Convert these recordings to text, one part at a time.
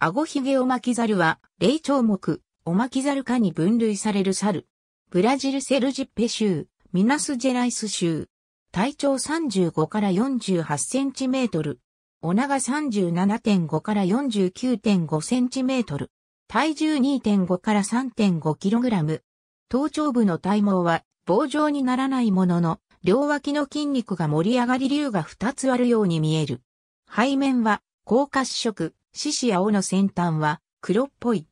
アゴヒゲオマキザルは、霊長目、オマキザル科に分類される猿。ブラジルセルジッペ州、ミナスジェライス州。体長35から48センチメートル。お長37.5から49.5センチメートル。体重2.5から3.5キログラム。頭頂部の体毛は棒状にならないものの、両脇の筋肉が盛り上がり竜が2つあるように見える。背面は高褐色、獅子や尾の先端は黒っぽい。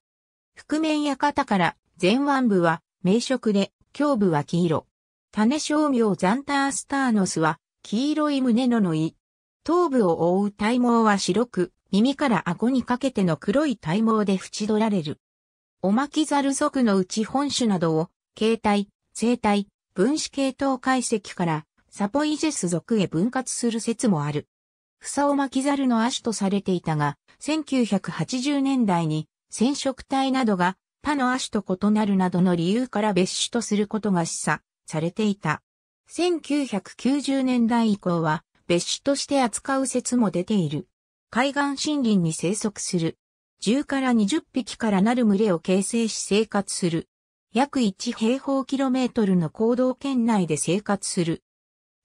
覆面や肩から前腕部は明色で、胸部は黄色。種小名ザンタースターノスは黄色い胸ののい。頭部を覆う体毛は白く、耳から顎にかけての黒い体毛で縁取られる。オマキザル属のうち本種などを、形態、生態、分子系統解析からサポイジェス属へ分割する説もある。フサオマキザルの亜種とされていたが、1980年代に染色体などが他の亜種と異なるなどの理由から別種とすることが示唆されていた。1990年代以降は別種として扱う説も出ている。海岸森林に生息する。10から20匹からなる群れを形成し生活する。約1平方キロメートルの行動圏内で生活する。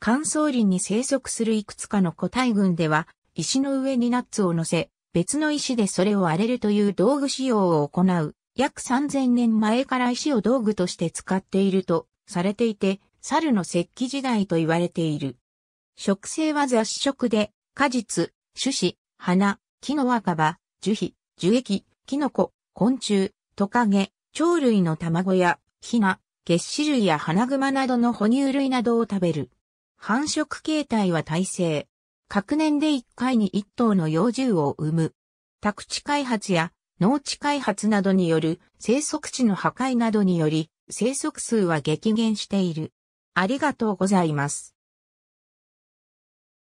乾燥林に生息するいくつかの個体群では、石の上にナッツを乗せ、別の石でそれを荒れるという道具使用を行う。約3000年前から石を道具として使っているとされていて、猿の石器時代と言われている。食性は雑食で、果実、種子、花、木の若葉、樹皮、樹液、キノコ、昆虫、トカゲ、鳥類の卵や、ヒナ、月種類や花熊などの哺乳類などを食べる。繁殖形態は耐性。各年で1回に1頭の幼獣を産む。宅地開発や農地開発などによる生息地の破壊などにより生息数は激減している。ありがとうございます。